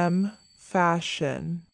M fashion.